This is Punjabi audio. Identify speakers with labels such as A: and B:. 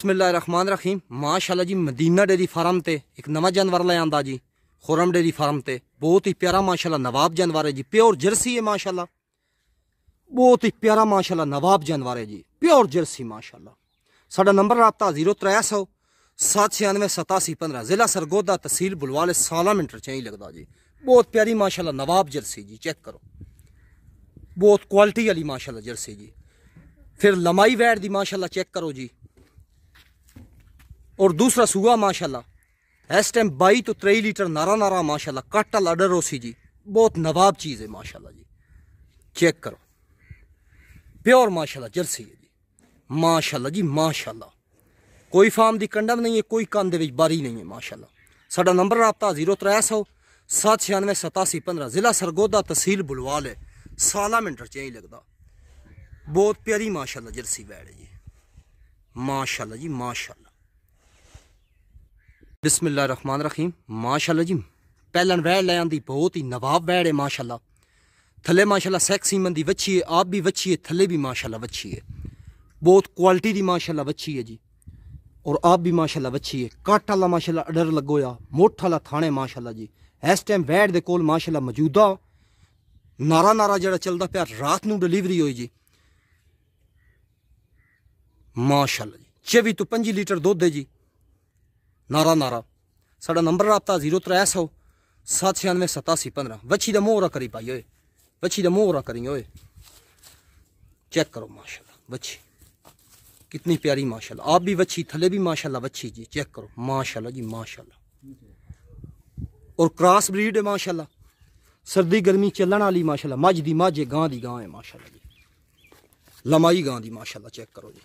A: ਬਿਸਮਿਲ੍ਲਾਹਿਰ ਰਹਿਮਾਨ ਰਹੀਮ ਮਾਸ਼ਾਅੱਲਾ ਜੀ, ਮਦੀਨਾ ਡੇਰੀ ਫਾਰਮ ਤੇ, ਇੱਕ ਨਵਾਂ ਜਾਨਵਰ ਲੈ ਆਂਦਾ ਜੀ, ਖੁਰਮ ਡੇਰੀ ਫਾਰਮ ਤੇ। ਬਹੁਤ ਹੀ ਪਿਆਰਾ ਮਾਸ਼ਾਅੱਲਾ ਨਵਾਬ ਜਾਨਵਰ ਹੈ ਜੀ, ਪਿਓਰ ਜਰਸੀ ਹੈ ਮਾਸ਼ਾਅੱਲਾ। ਬਹੁਤ ਹੀ ਪਿਆਰਾ ਮਾਸ਼ਾਅੱਲਾ ਨਵਾਬ ਜਾਨਵਰ ਹੈ ਜੀ, ਪਿਓਰ ਜਰਸੀ ਮਾਸ਼ਾਅੱਲਾ। ਸਾਡਾ ਨੰਬਰ ਰਾਬਤਾ 0300 7968715 ਜ਼ਿਲ੍ਹਾ ਸਰਗੋਦਾ ਤਹਿਸੀਲ ਬੁਲਵਾਲੇ, ਸਾਲਾ ਮਿੰਟਰ ਚ ਹੀ ਲੱਗਦਾ ਜੀ। ਬਹੁਤ ਪਿਆਰੀ ਮਾਸ਼ਾਅੱਲਾ ਨਵਾਬ ਜਰਸੀ ਜੀ, ਚੈੱਕ ਕਰੋ। ਬਹੁਤ ਕੁਆਲਿਟੀ ਵਾਲੀ ਮਾਸ਼ਾਅੱਲਾ ਜਰਸੀ ਜੀ। ਫਿਰ ਲੰਮਾਈ ਵੈੜ ਦੀ ਮਾਸ਼ਾਅੱਲਾ ਚੈੱਕ ਕਰੋ ਜੀ। और दूसरा सुआ माशाल्लाह। इस टाइम बाई तो त्रेई लीटर नारा नारा, माशाल्लाह। कट वाला अडर होसी जी। बहुत नवाब चीज़ है, माशाल्लाह जी। चेक करो। प्योर माशाल्लाह, जर्सी है जी। माशाल्लाह जी, माशाल्लाह। कोई फार्म की कंडम नहीं है, कोई कंन दे बारी नहीं है, माशाल्लाह। साडा नंबर राबता ज़ीरो त्रै सौ सत्त छियानवे, सतासी, पंद्रह। जिला सरगोदा तहसील बुलवाल है। साला मिनट च ही लगता बहुत प्यारी, माशाल्लाह, जर्सी बैठ है जी। माशाल्लाह जी, माशाल्लाह। ਬਿਸਮਿਲ੍ਲਾਹਿਰ ਰਹੀਮ। ਮਾਸ਼ਾਅੱਲਾ ਜੀ ਪਹਿਲਨ ਵੈੜ ਲੈ ਆਂਦੀ ਬਹੁਤ ਹੀ ਨਵਾਬ ਵੈੜ ਹੈ ਮਾਸ਼ਾਅੱਲਾ। ਥੱਲੇ ਮਾਸ਼ਾਅੱਲਾ ਸੈਕਸੀ ਮੰਦੀ ਵੱਛੀ ਹੈ ਆਪ ਵੀ ਵੱਛੀ ਹੈ ਥੱਲੇ ਵੀ ਮਾਸ਼ਾਅੱਲਾ ਵੱਛੀ ਹੈ ਬਹੁਤ ਕੁਆਲਿਟੀ ਦੀ ਮਾਸ਼ਾਅੱਲਾ ਵੱਛੀ ਹੈ ਜੀ। ਔਰ ਆਪ ਵੀ ਮਾਸ਼ਾਅੱਲਾ ਵੱਛੀ ਹੈ ਕੱਟ ਵਾਲਾ ਮਾਸ਼ਾਅੱਲਾ ਅਡਰ ਲੱਗੋਇਆ, ਮੋਠ ਵਾਲਾ ਥਾਣੇ ਮਾਸ਼ਾਅੱਲਾ ਜੀ। ਇਸ ਟਾਈਮ ਵੈੜ ਦੇ ਕੋਲ ਮਾਸ਼ਾਅੱਲਾ ਮੌਜੂਦਾ। ਨਾਰਾ ਨਾਰਾ ਜਿਹੜਾ ਚੱਲਦਾ ਪਿਆ, ਰਾਤ ਨੂੰ ਡਿਲੀਵਰੀ ਹੋਈ ਜੀ। ਮਾਸ਼ਾਅੱਲਾ ਜੀ 24 ਤੋਂ 25 ਲੀਟਰ ਦੁੱਧ ਹੈ ਜੀ। ਨਾਰਾ ਨਾਰਾ ਸਾਡਾ ਨੰਬਰ ਰਾਬਤਾ 0300 7968715 ਵੱਛੀ ਦਾ ਮੋਹਰਾ ਕਰੀ ਪਾਈ ਓਏ ਵੱਛੀ ਦਾ ਮੋਹਰਾ ਕਰੀ ਓਏ ਚੈੱਕ ਕਰੋ ਮਾਸ਼ਾਅੱਲਾ ਵੱਛੀ कितनी प्यारी माशाल्लाह आप भी वच्छी थले भी माशाल्लाह वच्छी जी चेक करो माशाल्लाह जी माशाल्लाह और क्रॉस ब्रीड है माशाल्लाह सर्दी गर्मी चलन वाली माशाल्लाह मज दी मज है गां दी गां है माशाल्लाह जी लमाई गां दी माशाल्लाह चेक करो जी